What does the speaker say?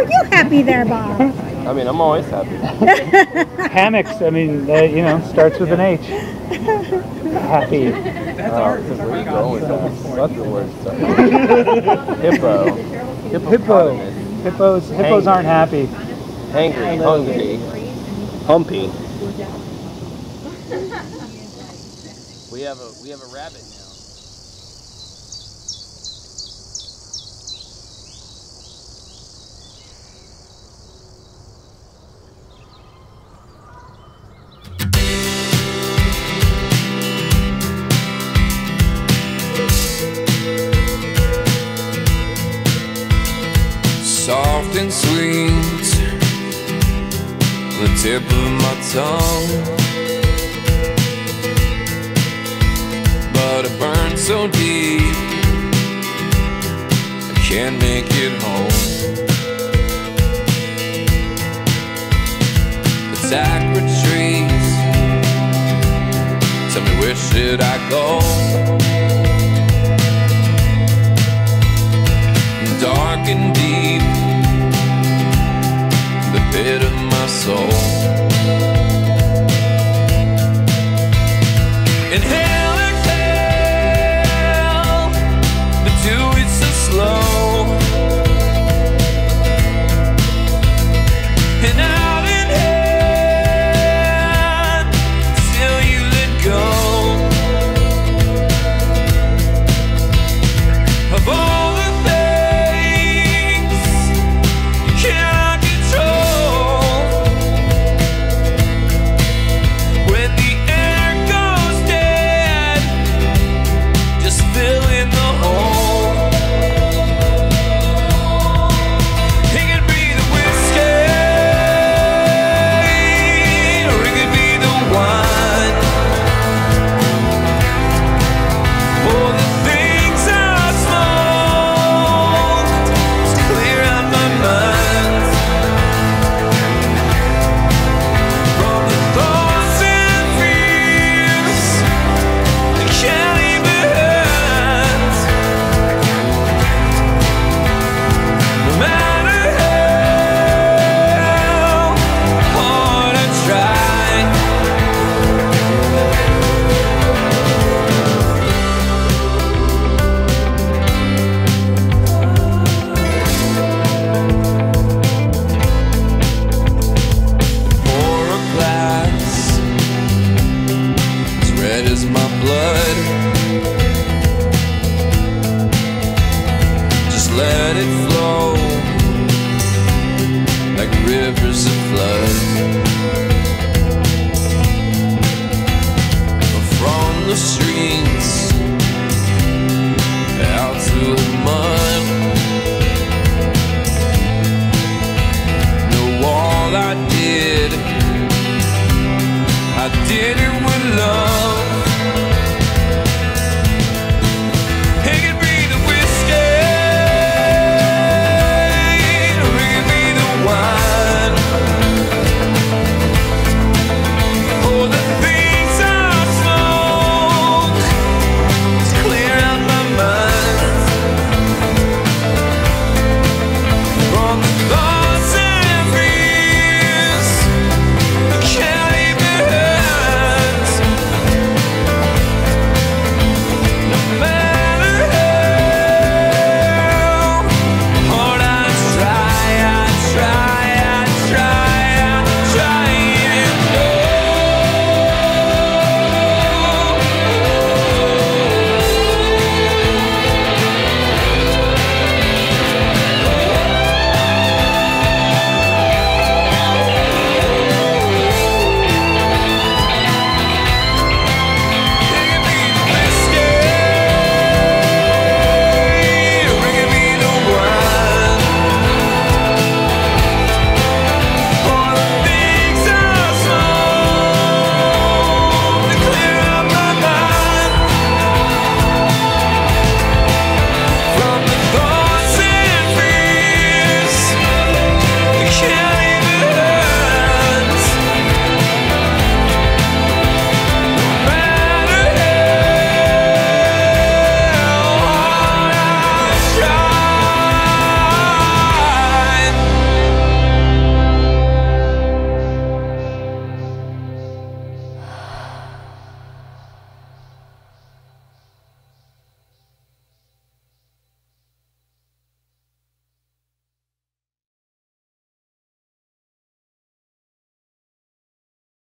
Are you happy there, Bob? I mean, I'm always happy. Hammocks. I mean, they, you know, starts with an H. Happy. That's because where you going with that? That's the word. Hippo. Hippo. Hippopotamus. Hippos. Hippos aren't happy. Hangry. Hungry. Humpy. We have a we have a rabbit now. Tip of my tongue. But it burns so deep, I can't make it home. The sacred trees tell me where should I go? Inhale, red as my blood.